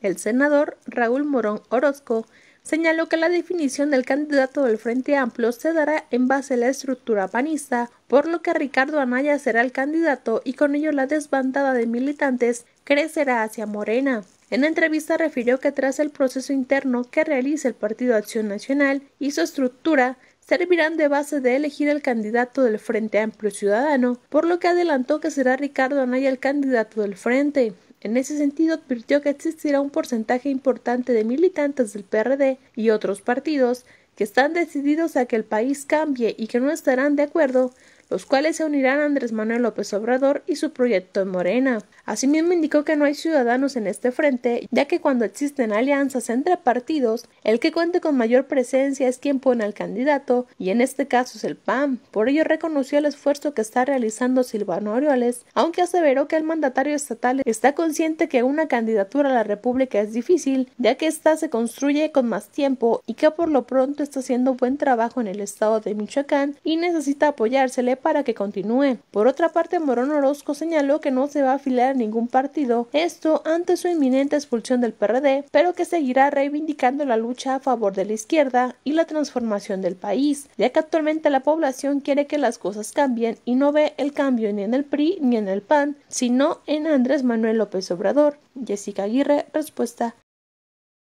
El senador Raúl Morón Orozco señaló que la definición del candidato del Frente Amplio se dará en base a la estructura panista, por lo que Ricardo Anaya será el candidato y con ello la desbandada de militantes crecerá hacia Morena. En entrevista refirió que tras el proceso interno que realiza el Partido Acción Nacional y su estructura, servirán de base de elegir el candidato del Frente Amplio Ciudadano, por lo que adelantó que será Ricardo Anaya el candidato del Frente. En ese sentido, advirtió que existirá un porcentaje importante de militantes del PRD y otros partidos que están decididos a que el país cambie y que no estarán de acuerdo los cuales se unirán a Andrés Manuel López Obrador y su proyecto en Morena. Asimismo indicó que no hay ciudadanos en este frente, ya que cuando existen alianzas entre partidos, el que cuente con mayor presencia es quien pone al candidato, y en este caso es el PAN. Por ello reconoció el esfuerzo que está realizando Silvano Orioles, aunque aseveró que el mandatario estatal está consciente que una candidatura a la República es difícil, ya que ésta se construye con más tiempo y que por lo pronto está haciendo buen trabajo en el estado de Michoacán y necesita apoyársele para que continúe. Por otra parte, Morón Orozco señaló que no se va a afiliar a ningún partido, esto ante su inminente expulsión del PRD, pero que seguirá reivindicando la lucha a favor de la izquierda y la transformación del país, ya que actualmente la población quiere que las cosas cambien y no ve el cambio ni en el PRI ni en el PAN, sino en Andrés Manuel López Obrador. Jessica Aguirre, respuesta